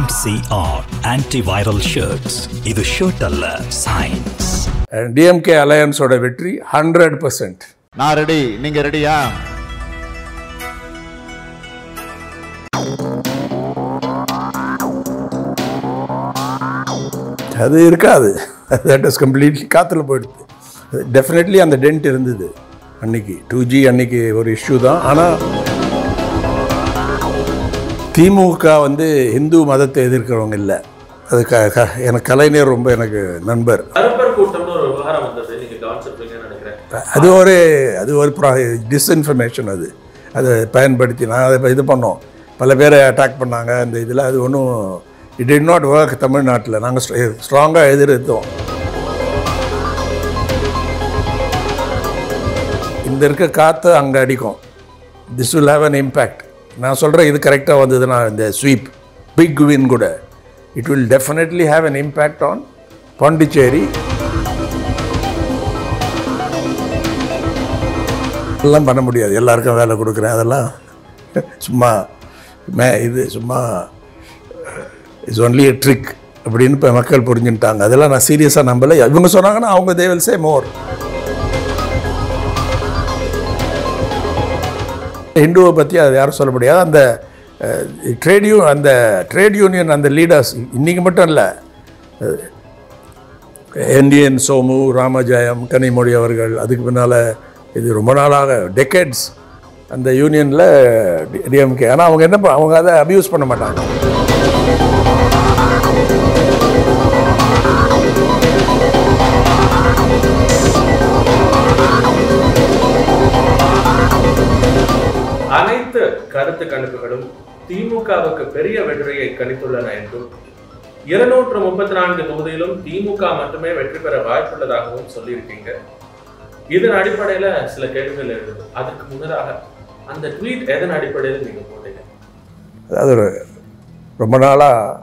MCR antiviral shirts. இது shirt அல்ல science DMK அலையன்ஸோட வெற்றி ஹண்ட்ரட் பர்சன்ட் நான் ரெடி நீங்க ரெடியா அது இருக்காது. தட் இஸ் கம்ப்ளீட்லி காற்றுல போயிடுது. டெஃபினெட்லி அந்த டென்ட் இருந்தது அன்னைக்கு. டூ ஜி அன்னைக்கு ஒரு இஷ்யூ தான். ஆனால் திமுக வந்து இந்து மதத்தை எதிர்க்கிறவங்க இல்லை. அது க க எனக்கு கலைஞர் ரொம்ப எனக்கு நண்பர். அது ஒரு அது ஒரு டிஸ்இன்ஃபர்மேஷன் அது. அதை பயன்படுத்தி நான் அதை இது பண்ணோம். பல பேரை அட்டாக் பண்ணாங்க அந்த இதில் அது ஒன்றும் இட் டிட் நாட் ஒர்க் தமிழ்நாட்டில். நாங்கள் ஸ்ட்ராங்காக எதிர்த்தோம். இந்த இருக்க காற்று அங்கே அடிக்கும். This will have an impact நான் சொல்கிறேன் இது கரெக்டாக வந்ததுன்னா இந்த ஸ்வீப் பிக் வின் கூட. It will definitely have an impact on Pondicherry எல்லாம் பண்ண முடியாது. எல்லாருக்கும் வேலை கொடுக்குறேன். அதெல்லாம் சும்மா மே இது சும்மா இட்ஸ் ஒன்லி எ ட்ரிக் அப்படின்னு இப்போ மக்கள் புரிஞ்சுட்டாங்க அதெல்லாம் நான் சீரியஸாக நம்பலை. இவங்க சொன்னாங்கன்னா அவங்க தே சே மோர் ஹிந்துவை பற்றி அது யாரும் சொல்ல முடியாது. அந்த ட்ரேட் யூ அந்த ட்ரேட் யூனியன் அந்த லீடர்ஸ் இன்றைக்கி மட்டும் இல்லை. என்டிஎன் சோமு ராமஜெயம் கனிமொழி அவர்கள் அதுக்கு பின்னால் இது ரொம்ப நாளாக டெக்கேட்ஸ் அந்த யூனியனில் டிஎம்கே. ஆனால் அவங்க என்ன அவங்க அதை அப்யூஸ் பண்ண மாட்டாங்க. கருத்து கணிப்புகளும் திமுகவுக்கு பெரிய வெற்றியை கணித்துள்ளன என்றும் இருநூற்று முப்பத்தி நான்கு தொகுதியிலும் திமுக மட்டுமே வெற்றி பெற வாய்ப்புள்ளதாகவும் சொல்லியிருக்கீங்க. இதன் அடிப்படையில சில கேள்விகள் எழுது அதற்கு முன்னதாக அந்த ட்வீட் எதன் அடிப்படையில் நீங்க போட்டீங்க? அதாவது ஒரு ரொம்ப நாளாக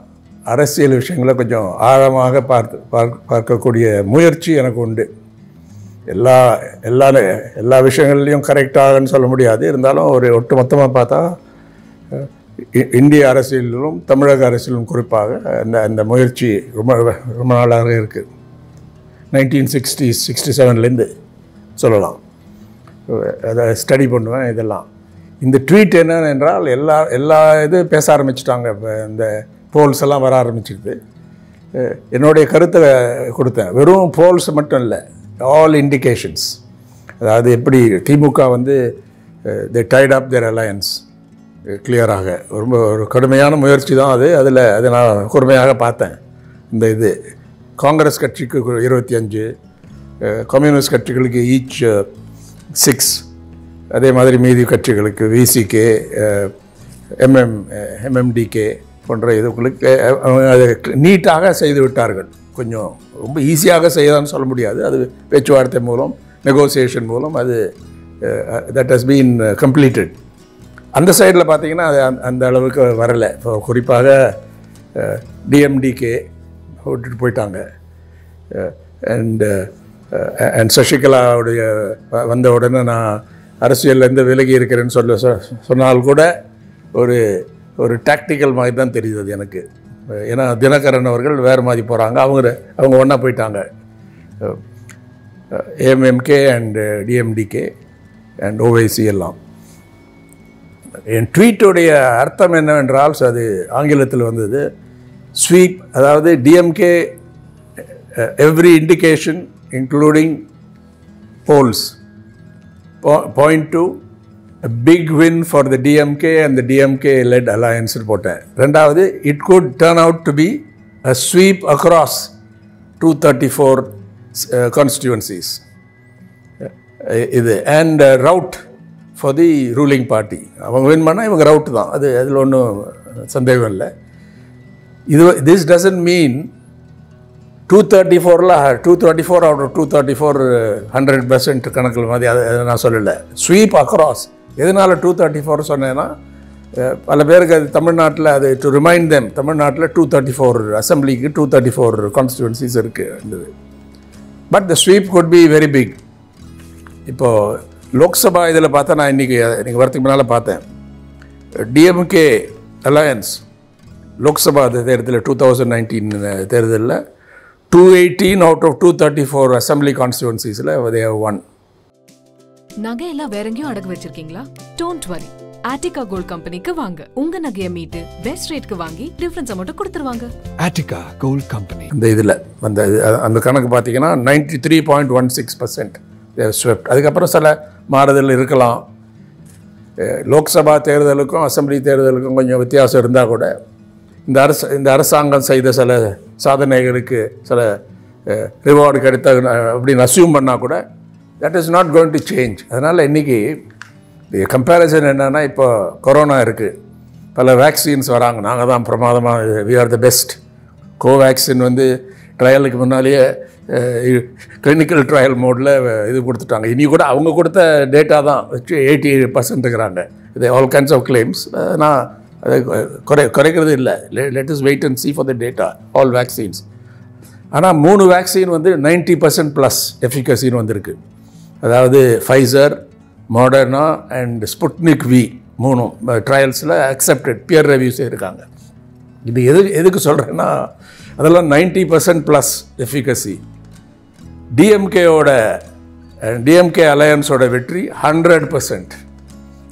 அரசியல் விஷயங்களை கொஞ்சம் ஆழமாக பார்த்து பார்க்க பார்க்கக்கூடிய முயற்சி எனக்கு உண்டு. எல்லா எல்லா எல்லா விஷயங்கள்லையும் கரெக்டாகன்னு சொல்ல முடியாது. இருந்தாலும் ஒரு ஒட்டு மொத்தமாக பார்த்தா இ- இந்திய அரசியலிலும் தமிழக அரசியலும் குறிப்பாக அந்த அந்த முயற்சி ரொம்ப ரொம்ப நாளாக இருக்குது நைன்டீன் சிக்ஸ்டி சிக்ஸ்டி செவன்லேருந்து சொல்லலாம். அதை ஸ்டடி பண்ணுவேன் இதெல்லாம். இந்த ட்வீட் என்ன என்றால் எல்லா எல்லா இது பேச ஆரம்பிச்சிட்டாங்க. இப்போ இந்த போல்ஸ் எல்லாம் வர ஆரம்பிச்சிருது. என்னுடைய கருத்தை கொடுத்தேன். வெறும் போல்ஸ் மட்டும் இல்லை. ஆல் இண்டிகேஷன்ஸ் அதாவது எப்படி திமுக வந்து they tight up there alliance கிளியராக ரொம்ப ஒரு கடுமையான முயற்சி தான் அது. அதில் அதை நான் கூர்மையாக பார்த்தேன். இந்த இது காங்கிரஸ் கட்சிக்கு இருபத்தி அஞ்சு கம்யூனிஸ்ட் கட்சிகளுக்கு ஈச் சிக்ஸ் அதே மாதிரி மீதி கட்சிகளுக்கு விசிகே எம்எம் எம்எம்டிகே போன்ற இதுகளுக்கு அவங்க அதை நீட்டாக செய்து விட்டார்கள். கொஞ்சம் ரொம்ப ஈஸியாக செய்யலாம்னு சொல்ல முடியாது. அது பேச்சுவார்த்தை மூலம் நெகோசியேஷன் மூலம் அது தட் ஹஸ் பீன் கம்ப்ளீட்டட் அந்த சைடில் பார்த்தீங்கன்னா அது அந்த- அந்த அளவுக்கு வரலை. இப்போ குறிப்பாக டிஎம்டிகே விட்டுட்டு போயிட்டாங்க. அண்டு அண்ட் சசிகலாவுடைய வந்த உடனே நான் அரசியல்லேருந்து விலகி இருக்கிறேன்னு சொல்ல சொ- சொன்னால் கூட ஒரு ஒரு டாக்டிக்கல் மாதிரி தான் தெரியுது அது எனக்கு. ஏன்னா தினகரன் அவர்கள் வேறு மாதிரி போகிறாங்க அவங்க அவங்க ஒன்றா போயிட்டாங்க. AMMK and DMDK and Owaisi எல்லாம். என் ட்வீட்டுடைய அர்த்தம் என்னவென்றால் அது ஆங்கிலத்தில் வந்தது. ஸ்வீப் அதாவது DMK every indication including polls point to big win for the DMK and the DMK led அலையன்ஸ்னு போட்டேன் ரெண்டாவது it could turn out to be a sweep across two thirty four constituencies இது and rout for the ruling party அவங்க win பண்ணால் இவங்க route தான். அது அதில் ஒன்றும் சந்தேகம் இல்லை. இது this doesn't mean two thirty ஃபோரில் two thirty four out two thirty four hundred percent கணக்கில் மாதிரி அதை நான் சொல்லலை. ஸ்வீப் அக்ராஸ் எதனால் டூ தேர்ட்டி ஃபோர் சொன்னேன்னா பல பேருக்கு அது தமிழ்நாட்டில் அது டு ரிமைண்ட் தெம் தமிழ்நாட்டில் டூ தேர்ட்டி ஃபோர் அசம்பிளிக்கு டூ தேர்ட்டி ஃபோர் கான்ஸ்டியூன்சிஸ் இருக்குது but the sweep could be very big இப்போது லோக்சபா இதில் பார்த்தா நான் இன்றைக்கி இன்றைக்கி வரத்துக்கு முன்னால் பார்த்தேன். டிஎம்கே அலையன்ஸ் லோக்சபா தேர்தலில் டூ தௌசண்ட் நைன்டீன் தேர்தலில் two eighteen out of two thirty four assembly கான்ஸ்டியூன்சிஸில் they won நகையெல்லாம் வேற எங்கேயும் அடகு வச்சிருக்கீங்களா? டோன்ட் வரி ஆட்டிகா கோல்ட் கம்பெனிக்கு வாங்க. உங்க நகைய மீட்டு பெஸ்ட் ரேட்க்கு வாங்கி டிஃபரன்ஸ் அமௌண்ட் கொடுத்துருவாங்க. Attica Gold Company. அந்த இதில் அந்த அந்த கணக்கு பார்த்தீங்கன்னா ninety three point one six percent swept அதுக்கப்புறம் சில மாறுதல் இருக்கலாம். லோக்சபா தேர்தலுக்கும் அசெம்பிளி தேர்தலுக்கும் கொஞ்சம் வித்தியாசம் இருந்தால் கூட இந்த அரசு இந்த அரசாங்கம் செய்த சில சாதனைகளுக்கு சில ரிவார்டு கிடைத்த அப்படின்னு அசியூம் பண்ணால் கூட that is not going to change அதனால் இன்றைக்கி கம்பேரிசன் என்னென்னா இப்போ கொரோனா இருக்குது பல வேக்சின்ஸ் வராங்க. நாங்கள் தான் பிரமாதமாக we are the best Covaxin வந்து ட்ரையலுக்கு முன்னாலேயே கிளினிக்கல் ட்ரையல் மோடில் இது கொடுத்துட்டாங்க. இனி கூட அவங்க கொடுத்த டேட்டா தான் வச்சு எயிட்டி பர்சன்ட்டுங்கிறாங்க இது ஆல் கைண்ட்ஸ் ஆஃப் கிளைம்ஸ் நான் அதை குறை குறைக்கிறது இல்லை. Let us wait and see for the data all vaccines ஆனால் மூணு வேக்சின் வந்து நைன்ட்டி பர்சன்ட் ப்ளஸ் எஃபிகசின்னு வந்திருக்கு. அதாவது ஃபைசர் மாடர்னா அண்ட் ஸ்புட்னிக் வி மூணும் ட்ரையல்ஸில் அக்செப்டட் பியர் ரிவ்யூஸே இருக்காங்க இது எது எதுக்கு சொல்கிறேன்னா அதெல்லாம் நைன்ட்டி பர்சன்ட் ப்ளஸ் எஃபிகசி டிஎம்கேயோட டிஎம்கே அலையன்ஸோட வெற்றி ஹண்ட்ரட் பர்சன்ட்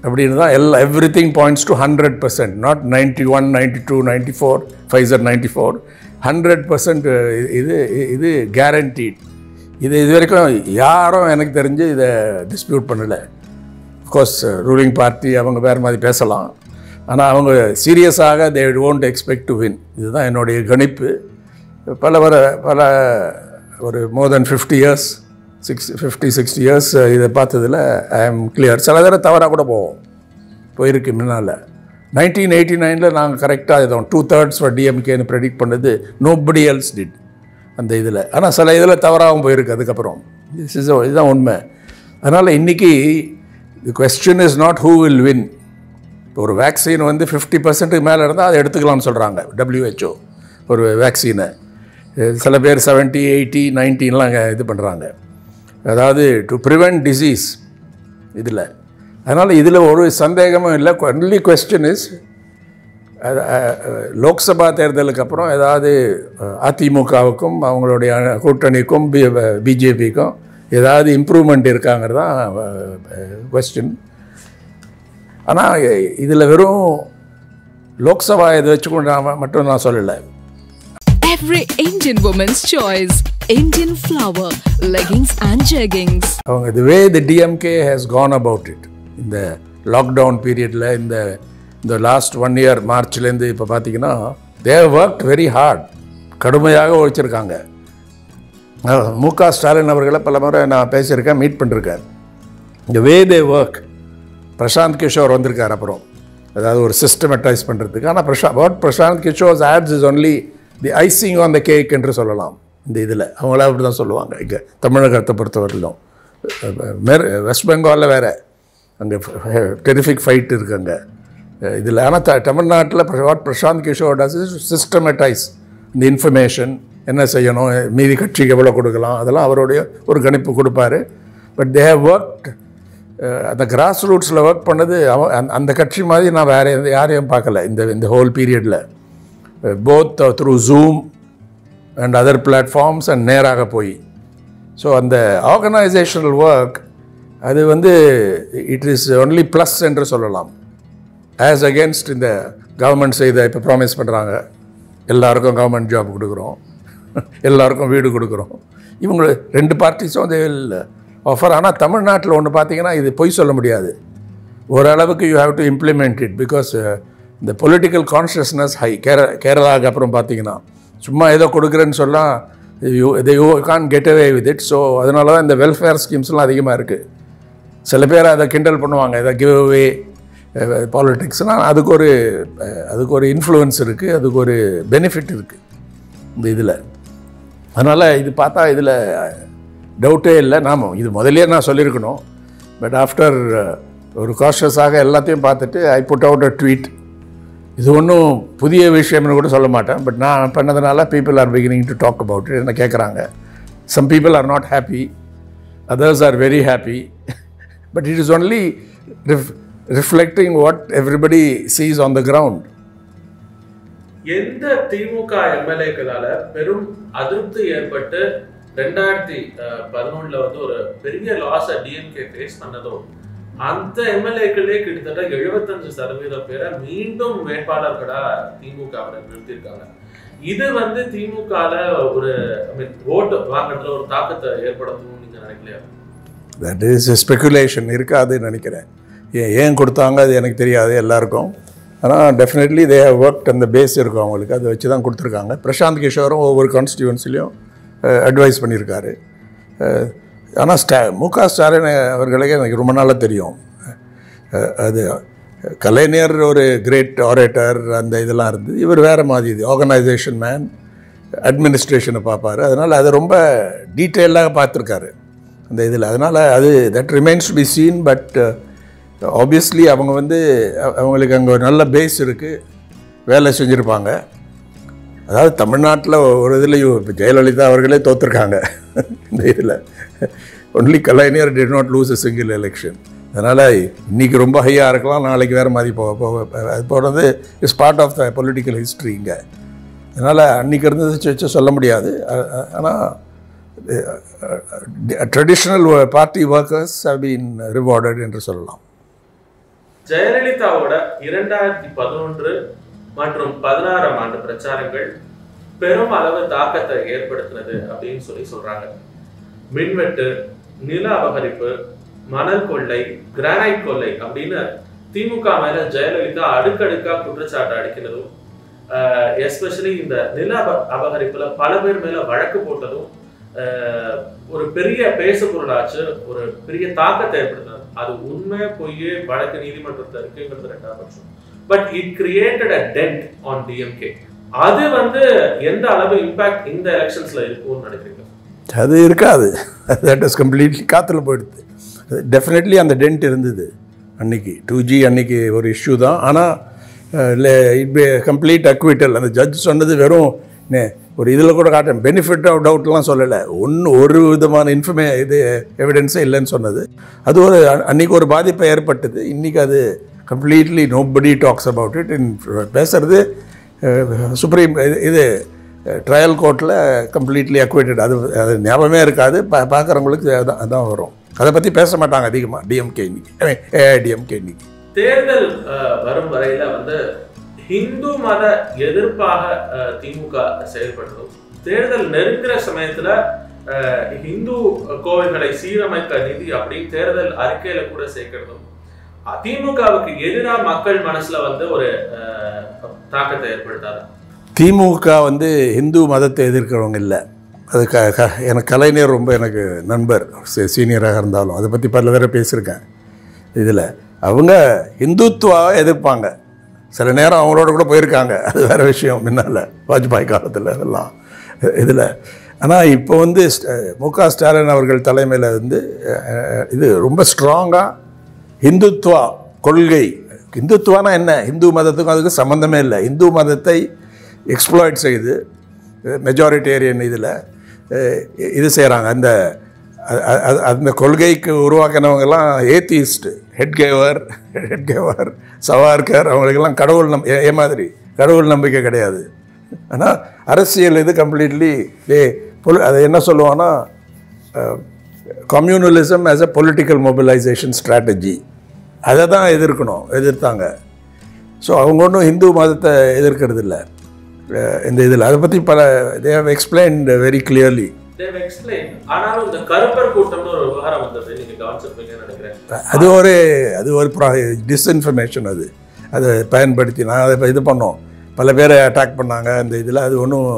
அப்படின்னு தான் எல்லா everything points to hundred percent not ninety one ninety two ninety four Pfizer ninety four hundred percent இது இது கேரண்டீட் இது இது வரைக்கும் யாரும் எனக்கு தெரிஞ்சு இதை டிஸ்பியூட் பண்ணலை. கோர்ஸ் ரூலிங் பார்ட்டி அவங்க வேறு மாதிரி பேசலாம். ஆனால் அவங்க சீரியஸாக they won't expect to win இதுதான் என்னுடைய கணிப்பு. பல வர பல ஒரு more than fifty years six fifty sixty years இதை பார்த்ததில் ஐ ஆம் கிளியர் சில தடவை தவறாக கூட போவோம். போயிருக்கு முன்னால். நைன்டீன் எயிட்டி நைனில் நாங்கள் கரெக்டாக இதோம் டூ தேர்ட்ஸ் ஃபார் டிஎம்கேன்னு ப்ரெடிக்ட் பண்ணது நோபடி எல்ஸ் டிட் அந்த இதில். ஆனால் சில இதில் தவறாகவும் போயிருக்கு அதுக்கப்புறம். திஸ் இஸ் இதுதான் உண்மை. அதனால் இன்றைக்கி the question is not who will win இப்போ ஒரு வேக்சின் வந்து ஃபிஃப்டி பர்சன்ட்டுக்கு மேலே இருந்தால் அதை எடுத்துக்கலாம்னு சொல்கிறாங்க டபிள்யூஹெச்ஓ ஒரு வேக்சினை சில பேர் செவன்ட்டி எயிட்டி நைன்டீன்லாம் இது பண்ணுறாங்க அதாவது டு ப்ரிவெண்ட் டிசீஸ் இதில். அதனால் இதில் ஒரு சந்தேகமும் இல்லை. ஒன்லி கொஸ்டின் இஸ் லோக்சபா தேர்தலுக்கு அப்புறம் ஏதாவது அதிமுகவுக்கும் அவங்களுடைய கூட்டணிக்கும் பி பிஜேபிக்கும் ஏதாவது இம்ப்ரூவ்மெண்ட் இருக்காங்கிறது தான் கொஸ்டின் ஆனால் இதில் வெறும் லோக்சபா இதை வச்சுக்கொண்டு மட்டும் நான் சொல்லலை Every Indian woman's choice. Indian flower, leggings and jeggings. அவங்க the way the DMK has gone about it இந்த லாக்டவுன் பீரியடில் இந்த இந்த லாஸ்ட் ஒன் இயர் மார்ச்லேருந்து இப்போ பார்த்தீங்கன்னா தே ஒர்க் வெரி ஹார்ட் கடுமையாக உழைச்சிருக்காங்க. மு க ஸ்டாலின் அவர்களை பல முறை நான் பேசியிருக்கேன் மீட் பண்ணிருக்கேன் இந்த way they work Prashant Kishor வந்திருக்கார் அப்புறம். அதாவது ஒரு சிஸ்டமேட்டைஸ் பண்ணுறதுக்கு ஆனால் பிரசா what Prashant Kishor's adds is only the icing on the cake என்று சொல்லலாம். இந்த இதில். அவங்கள அப்படி தான் சொல்லுவாங்க. இங்கே தமிழகத்தை பொறுத்தவரையிலும். மேற் வெஸ்ட் பெங்காலில் வேறு. அங்கே டெரிஃபிக் ஃபைட் இருக்குது அங்கே. இதில். ஆனால் த தமிழ்நாட்டில் what Prashant Kishor does systematize இந்த இன்ஃபர்மேஷன் என்ன செய்யணும் மீதி கட்சிக்கு எவ்வளோ கொடுக்கலாம் அதெல்லாம் அவருடைய ஒரு கணிப்பு கொடுப்பாரு. பட் தே ஹவ் ஒர்க் அந்த கிராஸ் ரூட்ஸில் ஒர்க் பண்ணது அவ அந்த- அந்த கட்சி மாதிரி நான் வேறு எந்த யாரையும் பார்க்கல இந்த இந்த ஹோல் பீரியடில் both through Zoom and other platforms and நேராக போய். ஸோ அந்த ஆர்கனைசேஷனல் ஒர்க் அது வந்து இட் இஸ் ஒன்லி ப்ளஸ் என்று சொல்லலாம். ஆஸ் அகேன்ஸ்ட் இந்த கவர்மெண்ட் செய்த இப்போ ப்ராமிஸ் பண்ணுறாங்க எல்லாருக்கும் கவர்மெண்ட் ஜாப் கொடுக்குறோம். எல்லாருக்கும் வீடு கொடுக்குறோம். இவங்க ரெண்டு பார்ட்டிஸும் தே வில் ஆஃபர் ஆனால் தமிழ்நாட்டில் ஒன்று பார்த்தீங்கன்னா இது பொய் சொல்ல முடியாது. ஓரளவுக்கு you have to implement it because இந்த பொலிட்டிக்கல் கான்ஷியஸ்னஸ் ஹை கேர கேரளாவுக்கு அப்புறம் பார்த்தீங்கன்னா சும்மா ஏதோ கொடுக்குறேன்னு சொன்னால் யூ இதை you can get away with it so அதனால தான் இந்த வெல்ஃபேர் ஸ்கீம்ஸ்லாம் அதிகமாக இருக்குது சில பேர் அதை கிண்டல் பண்ணுவாங்க. இதை கிவ் அவே பாலிட்டிக்ஸ்னால் அதுக்கு ஒரு அதுக்கு ஒரு இன்ஃப்ளூயன்ஸ் இருக்குது அதுக்கு ஒரு பெனிஃபிட் இருக்குது இந்த இதில். அதனால் இது பார்த்தா இதில் டவுட்டே இல்லை. நாம் இது முதலே நான் சொல்லியிருக்கணும். பட் ஆஃப்டர் uh, ஒரு காஷியஸாக எல்லாத்தையும் பார்த்துட்டு I put out a tweet இது ஒன்றும் புதிய விஷயம்னு கூட சொல்ல மாட்டேன். பட் நான் பண்ணதுனால people are beginning to talk about என்ன கேட்குறாங்க some people are not happy others are very happy but it is only reflecting what everybody sees on the ground. எந்த திமுக எம்எல்ஏக்களால பெரும் அதிருப்தி ஏற்பட்டு ரெண்டாயிரத்தி அஹ், பதினொன்னுல வந்து ஒரு பெரிய லாஸை டிஎம்கே ஃபேஸ் பண்ணதும் அந்த எம்எல்ஏக்களே கிட்டத்தட்ட எழுபத்தஞ்சு சதவீதம் பேரை மீண்டும் வேட்பாளர்களா திமுக நிறுத்தியிருக்காங்க. இது வந்து திமுகல ஒரு ஓட்டு வாங்குறதுல ஒரு தாக்கத்தை ஏற்படுத்தும் நீங்க நினைக்கலையா? தட் இஸ் ஸ்பெகுலேஷன் இருக்காதுன்னு நினைக்கிறேன். ஏன் ஏன் கொடுத்தாங்க அது எனக்கு தெரியாது எல்லாருக்கும். ஆனால் டெஃபினெட்லி தே ஒர்க் அந்த பேஸ் இருக்கும் அவங்களுக்கு. அதை வச்சு தான் கொடுத்துருக்காங்க. பிரசாந்த் கிஷோரும் ஒவ்வொரு கான்ஸ்டியூன்சிலையும் அட்வைஸ் பண்ணியிருக்காரு. ஆனால் ஸ்டா மு க ஸ்டாலின் அவர்களே எனக்கு ரொம்ப நாளாக தெரியும். அது கலைஞர் ஒரு கிரேட் ஆரேட்டர் அந்த இதெல்லாம் இருந்து இவர் வேறு மாதிரி இது ஆர்கனைசேஷன் மேன் அட்மினிஸ்ட்ரேஷனை பார்ப்பாரு. அதனால் அதை ரொம்ப டீட்டெயிலாக பார்த்துருக்காரு. அந்த இதில். அதனால் அது that remains to be seen but obviously அவங்க வந்து அவங்களுக்கு அங்கே ஒரு நல்ல பேஸ் இருக்குது வேலை செஞ்சுருப்பாங்க. அதாவது தமிழ்நாட்டில் ஒரு இதில் இப்போ ஜெயலலிதா அவர்களே தோற்றுருக்காங்க இந்த இதில். Only Kalaignar did not lose a single election அதனால் இன்றைக்கி ரொம்ப ஹையாக இருக்கலாம் நாளைக்கு வேறு மாதிரி போக போக அது போகிறது is part of the political history இங்கே. அதனால் அன்றைக்கி இருந்தது வச்சு சொல்ல முடியாது. ஆனால் traditional party workers have been rewarded என்று சொல்லலாம். ஜெயலலிதாவோட இரண்டாயிரத்தி பதினொன்று மற்றும் பதினாறாம் ஆண்டு பிரச்சாரங்கள் பெரும் அளவு தாக்கத்தை ஏற்படுத்தினது அப்படின்னு சொல்லி சொல்றாங்க. மின்வெட்டு நில அபகரிப்பு மணல் கொள்ளை கிரானைட் கொள்ளை அப்படின்னு திமுக மேல ஜெயலலிதா அடுக்கடுக்கா குற்றச்சாட்டு அடிக்கிறதும் எஸ்பெஷலி இந்த நில அப அபகரிப்புல பல பேர் மேல வழக்கு போட்டதும் ஒரு பெரிய பேசு பொருளாச்சு ஒரு பெரிய தாக்கத்தை ஏற்படுத்தினது. அது உண்மை பொய் வழக்கு நீதிமன்றத்தில் இருக்குங்கிறது ரெண்டாவது பட்சம். But it created a dent on DMK அது வந்து எந்த அளவு இம்பாக்ட் இந்த எலெக்ஷன்ஸ்ல இருக்கும்னு நினைக்கிறீங்க? அது இருக்காது. தட் இஸ் கம்ப்ளீட்லி காற்றுல போயிடுது. டெஃபினெட்லி அந்த டென்ட் இருந்தது அன்னைக்கு. டூ ஜி அன்னைக்கு ஒரு இஷ்யூ தான். ஆனால் இட் பி கம்ப்ளீட் அக்விட்டல் அந்த ஜட்ஜ் சொன்னது வெறும் ஒரு இதில் கூட காட்டேன் பெனிஃபிட் ஆஃப் டவுட்லாம் சொல்லலை. ஒன்று ஒரு விதமான இன்ஃபர்மே இது எவிடன்ஸே இல்லைன்னு சொன்னது. அது ஒரு அன்றைக்கி அன்னைக்கு ஒரு பாதிப்பை ஏற்பட்டது. இன்றைக்கி அது completely nobody talks about it in பேசுறது சுப்ரீம் இது ட்ரையல் கோர்ட்டில் கம்ப்ளீட்லி அக்வேட்டட் அது அது ஞாபகமே இருக்காது. பா பார்க்குறவங்களுக்கு அதான் அதான் வரும். அதை பற்றி பேச மாட்டாங்க அதிகமாக டிஎம்கே இன்னைக்கு. ஏஐடிஎம்கே இன்னைக்கு. தேர்தல் வரும் வரையில் வந்து ஹிந்து மத எதிர்ப்பாக திமுக செயல்படுறதும் தேர்தல் நெருங்கிற சமயத்துல இந்து ஹிந்து கோவில்களை சீரமைக்க நிதி அப்படின்னு தேர்தல் அறிக்கையில கூட சேர்க்கிறதும் திமுகவுக்கு எதிராக மக்கள் மனசுல வந்து ஒரு தாக்கத்தை ஏற்படுத்தாரு திமுக வந்து இந்து மதத்தை எதிர்க்கிறவங்க இல்லை. அது க க எனக்கு கலைஞர் ரொம்ப எனக்கு நண்பர் சீனியராக இருந்தாலும். அதை பற்றி பல தடவை பேசியிருக்கேன் இதில் அவங்க இந்துத்துவாவை எதிர்ப்பாங்க. சில நேரம் அவங்களோட கூட போயிருக்காங்க. அது வேறு விஷயம். முன்னால் வாஜ்பாய் காலத்தில் அதெல்லாம். இதில். ஆனால் இப்போ வந்து ஸ்ட- மு க ஸ்டாலின் அவர்கள் தலைமையில் வந்து இது ரொம்ப ஸ்ட்ராங்காக இந்துத்துவா கொள்கை. இந்துத்துவானா என்ன? இந்து மதத்துக்கும் அதுக்கு சம்மந்தமே இல்லை. இந்து மதத்தை எக்ஸ்ப்ளாய்ட் செய்து மெஜாரிட்டேரியன் இதில் இது செய்கிறாங்க அந்த அந்த கொள்கைக்கு உருவாக்கினவங்கெல்லாம் ஏத்திஸ்ட்டு ஹெட்கேவர் ஹெட்கேவர் சவார்கர் அவங்களுக்கெல்லாம் கடவுள் நம் ஏ- மாதிரி. கடவுள் நம்பிக்கை கிடையாது. ஆனால் அரசியல் இது கம்ப்ளீட்லி ஏ பொல் அது என்ன சொல்லுவான்னா communalism as a political mobilization strategy அதை தான் எதிர்க்கணும் எதிர்த்தாங்க. ஸோ அவங்க ஒன்றும் இந்து மதத்தை எதிர்க்கிறது இல்லை இந்த இதில். அதை பற்றி பல they have explained very clearly ஒரு அது ஒரு அது ஒரு டிஸ்இன்ஃபர்மேஷன் அது. அதை பயன்படுத்தி நான் அதை இது பண்ணோம். பல பேரை அட்டாக் பண்ணாங்க. அந்த இதில் அது ஒன்றும்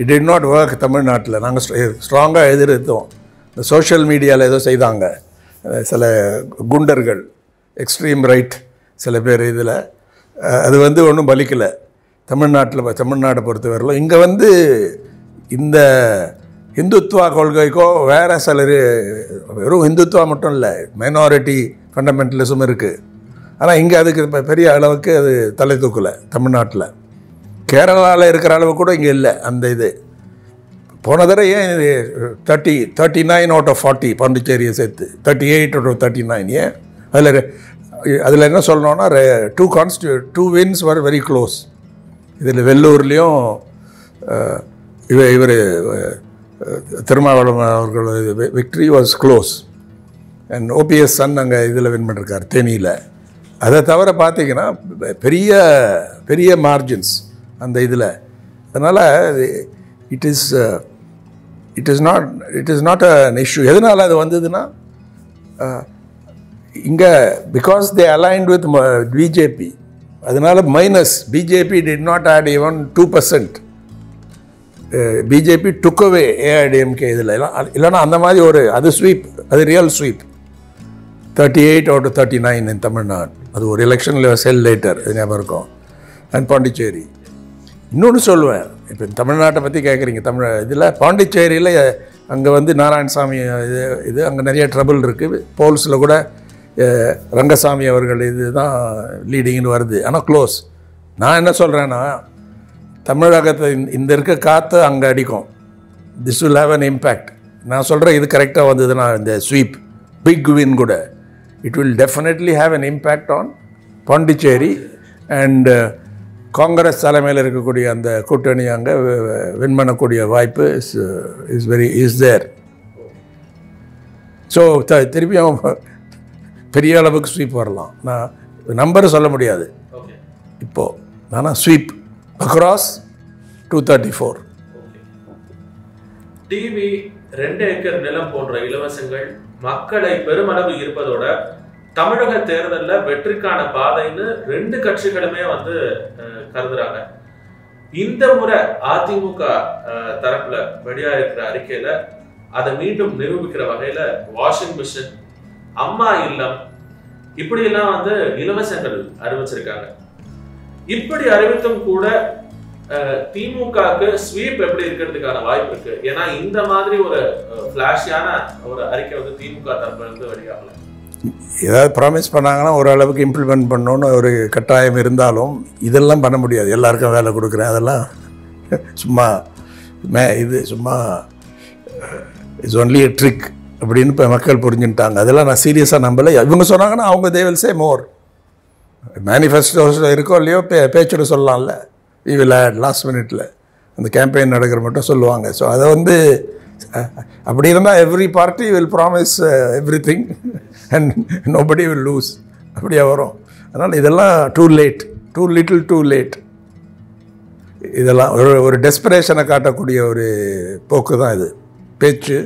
இட் did நாட் ஒர்க் தமிழ்நாட்டில். நாங்கள் ஸ்ட்ராங்காக எதிர்த்தோம். இந்த சோஷியல் மீடியாவில் ஏதோ செய்தாங்க. சில குண்டர்கள் எக்ஸ்ட்ரீம் ரைட் சில பேர் இதில். அது வந்து ஒன்றும் பலிக்கலை. தமிழ்நாட்டில் தமிழ்நாட்டை பொறுத்தவரையிலும். இங்கே வந்து இந்த இந்துத்துவா கொள்கைக்கோ வேறு சிலர் வெறும் இந்துத்துவா மட்டும் இல்லை மைனாரிட்டி ஃபண்டமெண்டலிசம் இருக்குது ஆனால் இங்கே அதுக்கு இப்போ பெரிய அளவுக்கு அது தலை தூக்கலை தமிழ்நாட்டில். கேரளாவில் இருக்கிற அளவு கூட இங்கே இல்லை அந்த இது. போன தடவை ஏன் இது thirty thirty nine out of forty பாண்டிச்சேரியை சேர்த்து thirty eight out of thirty nine ஏன்? அதில் அதில் என்ன சொல்லணும்னா two கான்ஸ்டியூ two wins were very close இதில் வெள்ளூர்லேயும் இவர் இவர் திருமாவளவன் அவர்கள் victory was close and OPS son அங்கே இதில் வின் பண்ணிருக்கார் தேனியில். அதை தவிர பார்த்தீங்கன்னா பெரிய பெரிய மார்ஜின்ஸ் அந்த இதில். அதனால் it is it is not it is not an issue எதனால் அது வந்ததுன்னா இங்கே because they aligned with BJP அதனால் minus BJP did not add even two percent BJP டுக்கவே AIADMK இதில். இல்லைன்னா அந்த மாதிரி ஒரு அது ஸ்வீப் அது real sweep thirty eight out thirty nine in Tamil Nadu அது ஒரு எலெக்ஷனில் செல் லேட்டர் அது ஞாபகம் இருக்கும். அண்ட் பாண்டிச்சேரி இன்னொன்று சொல்லுவேன். இப்போ தமிழ்நாட்டை பற்றி கேட்குறீங்க தமிழ் இதில் பாண்டிச்சேரியில் அங்கே வந்து நாராயணசாமி இது இது அங்கே நிறைய ட்ரபிள் இருக்குது போல்ஸில் கூட ரங்கசாமி அவர்கள் இதுதான் லீடிங்னு வருது. ஆனால் க்ளோஸ் நான் என்ன சொல்கிறேன்னா தமிழகத்தை இந்த- இருக்க காற்று அங்கே அடிக்கும். This will have an impact நான் சொல்கிறேன் இது கரெக்டாக வந்ததுன்னா இந்த ஸ்வீப் பிக் வின் கூட. It will definitely have an impact on Pondicherry and Congress தலைமையில் இருக்கக்கூடிய அந்த கூட்டணி அங்கே வின் பண்ணக்கூடிய வாய்ப்பு is is very is there so the திருப்பியும் பெரிய அளவுக்கு ஸ்வீப் வரலாம். நான் நம்பர் சொல்ல முடியாது. இப்போது ஆனால் sweep across two thirty four TV ரெண்டு ஏக்கர் நிலம் போன்ற இலவசங்கள் மக்களை பெருமளவு இருப்பதோட தமிழக தேர்தலில் வெற்றிக்கான பாதைன்னு ரெண்டு கட்சிகளுமே வந்து கருதுறாங்க. இந்த முறை அதிமுக தரப்புல வெளியா இருக்கிற அறிக்கையில அதை மீண்டும் நிரூபிக்கிற வகையில வாஷிங் மிஷின் அம்மா இல்லம் இப்படி எல்லாம் வந்து இலவசங்கள் அறிவிச்சிருக்காங்க. இப்படி அறிவித்தும் கூட அஹ், திமுகவுக்கு ஸ்வீப் எப்படி இருக்கிறதுக்கான வாய்ப்பு இருக்கு? ஏன்னா இந்த மாதிரி ஒரு பிளாஷியான ஒரு அறிக்கை வந்து திமுக தரப்புல இருந்து வெளியாகல. ஏதாவது ப்ராமிஸ் பண்ணாங்கன்னா ஓரளவுக்கு இம்ப்ளிமெண்ட் பண்ணணும்னு ஒரு கட்டாயம் இருந்தாலும் இதெல்லாம் பண்ண முடியாது. எல்லாருக்கும் வேலை கொடுக்குறேன். அதெல்லாம் சும்மா மே இது சும்மா இட்ஸ் ஒன்லி எ ட்ரிக் அப்படின்னு இப்போ மக்கள் புரிஞ்சுட்டாங்க அதெல்லாம் நான் சீரியஸாக நம்பலை. இவங்க சொன்னாங்கன்னா அவங்க தே வில் சே மோர் மேனிஃபெஸ்டோஸில் இருக்கோ இல்லையோ பே பேச்சோட சொல்லலாம்ல. வி வில் ஆட் லாஸ்ட் மினிட்ல அந்த கேம்பெயின் நடக்கிற மட்டும் சொல்லுவாங்க. ஸோ அதை வந்து அப்படி இருந்தால் every party will promise every thing and nobody will lose அப்படியே வரும். அதனால் இதெல்லாம் too late too little too late இதெல்லாம் ஒரு ஒரு டெஸ்பிரேஷனை காட்டக்கூடிய ஒரு போக்கு தான் இது. பேச்சு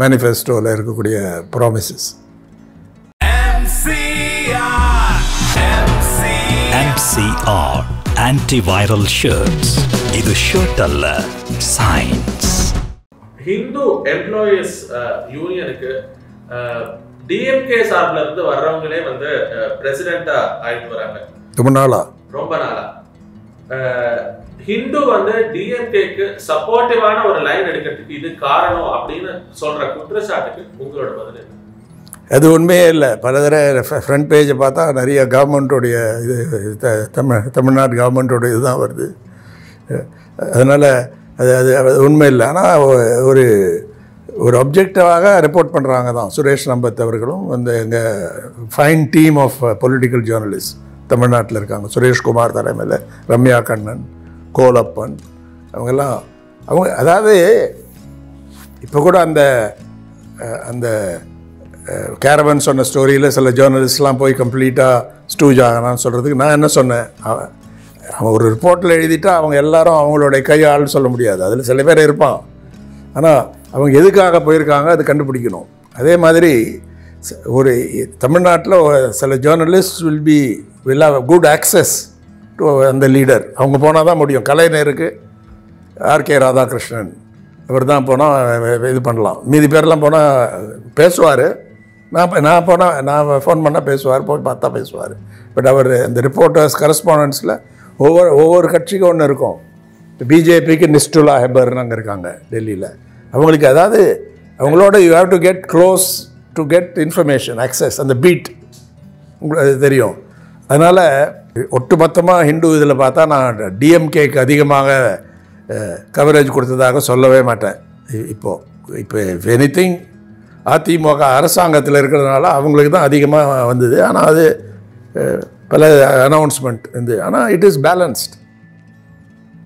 மேனிஃபெஸ்டோவில் இருக்கக்கூடிய ப்ராமிசஸ் MCR antiviral shirts. இது ஷர்ட் அல்ல சயின்ஸ் ஹிந்து எம்ப்ளாயீஸ் யூனியனுக்கு டிஎம்கே சார்பில் இருந்து வர்றவங்களே வந்து பிரசிடென்டா ஆயிட்டு வராங்க. ரொம்ப நாளா? ரொம்ப நாளா. ஹிந்து வந்து டிஎம்கேக்கு சப்போர்ட்டிவான ஒரு லைன் எடுக்கிறதுக்கு இது காரணம் அப்படின்னு சொல்ற குற்றச்சாட்டுக்கு உங்களோட பதில். என்ன? அது உண்மையே இல்லை. பல தடவை ஃப்ரண்ட் பேஜை பார்த்தா நிறைய கவர்மெண்ட்டோடைய இது த- தமிழ் தமிழ்நாடு கவர்மெண்ட்டோட இதுதான் வருது. அதனால் அது அது அது உண்மை இல்லை. ஆனால் ஒரு ஒரு அப்ஜெக்டிவாக ரிப்போர்ட் பண்ணுறாங்க தான். சுரேஷ் நம்பத் அவர்களும் அந்த எங்கள் fine team of political journalist தமிழ்நாட்டில் இருக்காங்க. சுரேஷ்குமார் தலைமையில் ரம்யா கண்ணன் கோலப்பன் அவங்கெல்லாம் அவங்க அதாவது இப்போ கூட அந்த அந்த கேரவன் சொன்ன ஸ்டோரியில் சில ஜேர்னலிஸ்ட்லாம் போய் கம்ப்ளீட்டாக ஸ்டூஜ் ஆகலாம்னு சொல்கிறதுக்கு நான் என்ன சொன்னேன்? அவன் அவன் ஒரு ரிப்போர்ட்டில் எழுதிட்டா அவங்க எல்லாரும் அவங்களுடைய கையாள்னு சொல்ல முடியாது. அதில் சில பேர் இருப்பான். ஆனால் அவங்க எதுக்காக போயிருக்காங்க அது கண்டுபிடிக்கணும். அதே மாதிரி ஒரு தமிழ்நாட்டில் சில journalist will be will have good access to அந்த லீடர் அவங்க போனால் தான் முடியும். கலைஞருக்கு ஆர்கே ராதாகிருஷ்ணன் இவர் தான் போனால் இது பண்ணலாம். மீதி பேர்லாம் போனால் பேசுவார். நான் நான் போனால் நான் ஃபோன் பண்ணால் பேசுவார் போய் பார்த்தா பேசுவார். பட் அவர் இந்த ரிப்போர்ட்டர்ஸ் கரஸ்பாண்டன்ஸில் ஒவ்வொரு ஒவ்வொரு கட்சிக்கும் ஒன்று இருக்கும். பிஜேபிக்கு நிஸ்டுலா ஹெபர்னு அங்கே இருக்காங்க டெல்லியில். அவங்களுக்கு அதாவது அவங்களோட you have to get close to get information access அந்த பீட் உங்களுக்கு அது தெரியும். அதனால் ஒட்டுமொத்தமாக ஹிந்து இதில் பார்த்தா நான் டிஎம்கேக்கு அதிகமாக கவரேஜ் கொடுத்ததாக சொல்லவே மாட்டேன். இப்போது இப்போ எனி திங் அதிமுக அரசாங்கத்தில் இருக்கிறதுனால அவங்களுக்கு தான் அதிகமாக வந்தது. ஆனால் அது பல அனௌன்ஸ்மெண்ட் இருந்து ஆனால் இட் இஸ் பேலன்ஸ்ட்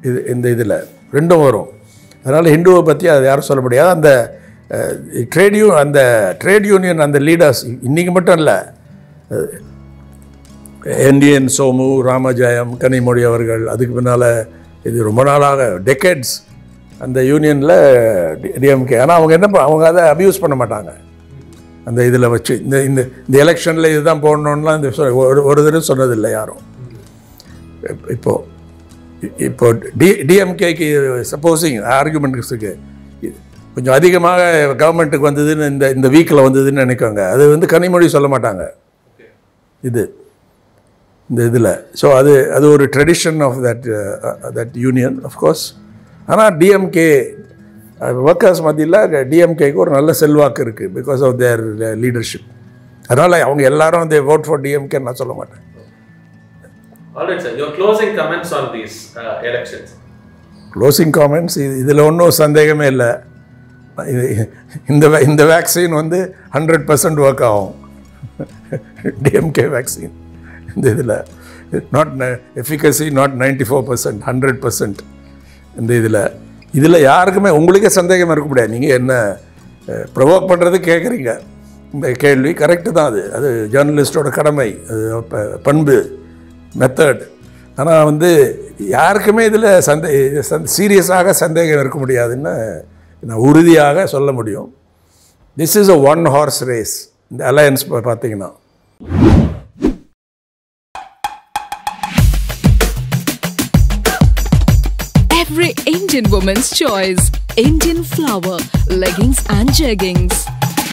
இது இந்த இதில் ரெண்டும் வரும். அதனால் ஹிந்துவை பற்றி அதை யாரும் சொல்ல முடியாது. அந்த ட்ரேட் யூ அந்த ட்ரேட் யூனியன் அந்த லீடர்ஸ் இன்றைக்கி மட்டும் இல்லை என்டிஎன் சோமு ராமஜெயம் கனிமொழி அவர்கள் அதுக்கு பின்னால் இது ரொம்ப நாளாக டெக்கேட்ஸ் அந்த யூனியனில் டிஎம்கே ஆனால் அவங்க என்ன அவங்க அதை அப்யூஸ் பண்ண மாட்டாங்க. அந்த இதில் வச்சு இந்த இந்த இந்த எலெக்ஷனில் இதுதான் போடணுன்னா இந்த சொ- ஒரு ஒரு தடவை சொன்னதில்லை யாரும். இப்போ இப்போ டி டிஎம்கேக்கு சப்போஸிங் ஆர்குமெண்ட்ஸுக்கு கொஞ்சம் அதிகமாக கவர்மெண்ட்டுக்கு வந்ததுன்னு இந்த இந்த வீக்கில் வந்ததுன்னு நினைக்கோங்க. அது வந்து கனிமொழி சொல்ல மாட்டாங்க. இது இந்த இதில். ஸோ அது அது ஒரு tradition of that that union course ஆனால் டிஎம்கே ஒர்க்கர்ஸ் மத்தியில் டிஎம்கேக்கு ஒரு நல்ல செல்வாக்கு இருக்குது பிகாஸ் ஆஃப் தேர் லீடர்ஷிப் அதனால் அவங்க எல்லாரும் தே vote ஃபார் டிஎம்கே நான் சொல்ல மாட்டேன். Uh. க்ளோசிங் காமெண்ட்ஸ் இது இதில் ஒன்றும் சந்தேகமே இல்லை. இது இந்த இந்த வேக்சின் வந்து ஹண்ட்ரட் பர்சன்ட் ஒர்க் ஆகும். டிஎம்கே வேக்சின் இந்த இதில். Not efficacy not ninety four percent hundred percent இந்த இதில். இதில் யாருக்குமே உங்களுக்கே சந்தேகம் இருக்க முடியாது. நீங்கள் என்ன ப்ரொவோக் பண்ணுறது கேட்குறீங்க இந்த கேள்வி கரெக்டு தான் அது. அது ஜேர்னலிஸ்டோட கடமை அது ப- பண்பு மெத்தட் ஆனால் வந்து யாருக்குமே இதில் சந்தே சந்த சீரியஸாக சந்தேகம் இருக்க முடியாதுன்னு நான் உறுதியாக சொல்ல முடியும். This is a one horse race இந்த அலையன்ஸ் பார்த்தீங்கன்னா. Indian woman's choice. Indian flower, leggings and jeggings.